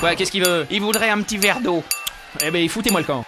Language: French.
Quoi, qu'est-ce qu'il veut? Il voudrait un petit verre d'eau. Eh ben, foutez-moi le camp.